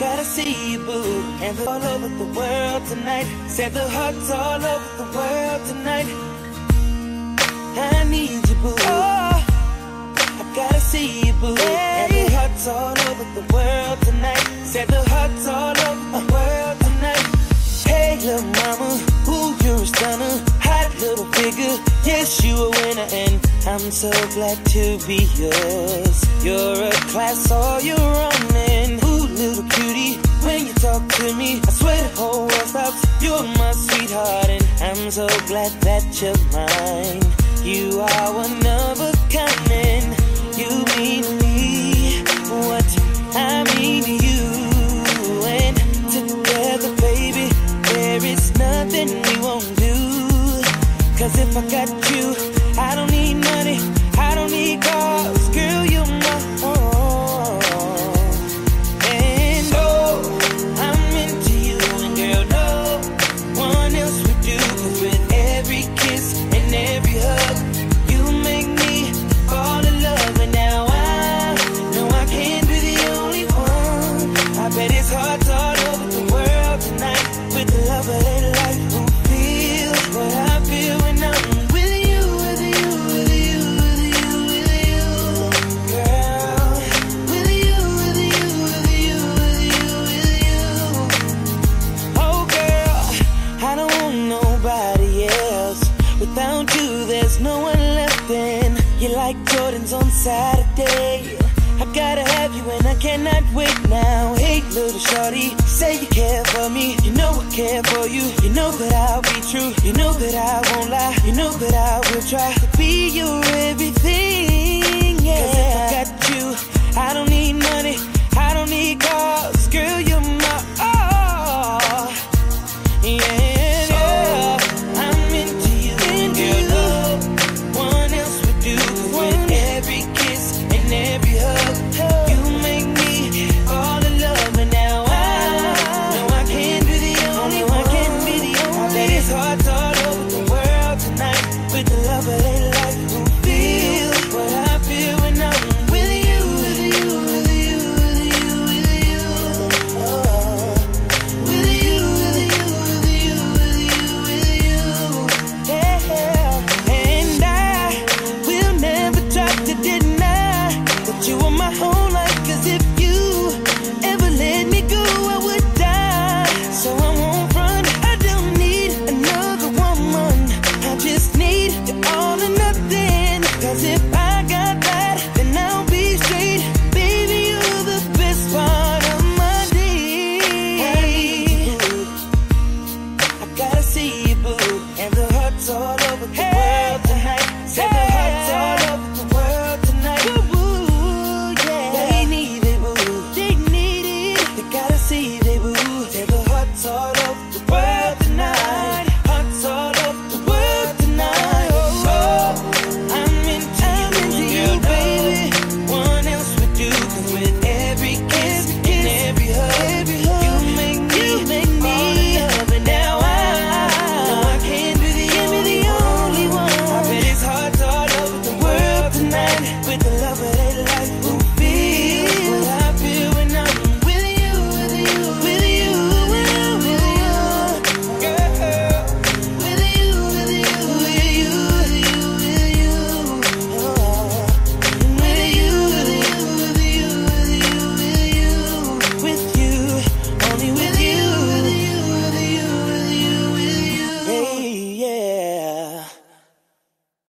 gotta see you, boo. And the all over the world tonight. Said the hearts all over the world tonight. I need you, boo. Oh, I gotta see you, boo. And the hearts all over the world tonight. Said the hearts all over the world tonight. Hey, little mama, ooh, you're a stunner. Hot little figure, yes, you a winner. And I'm so glad to be yours. You're a class all your own. Cutie, when you talk to me, I swear the whole world stops. You're my sweetheart, and I'm so glad that you're mine. You are one there's no one left. in. You're like Jordans on Saturday. I gotta have you and I cannot wait now. Hey, little shorty, say you care for me. You know I care for you. You know that I'll be true. You know that I won't lie. You know that I will try I talk Cause if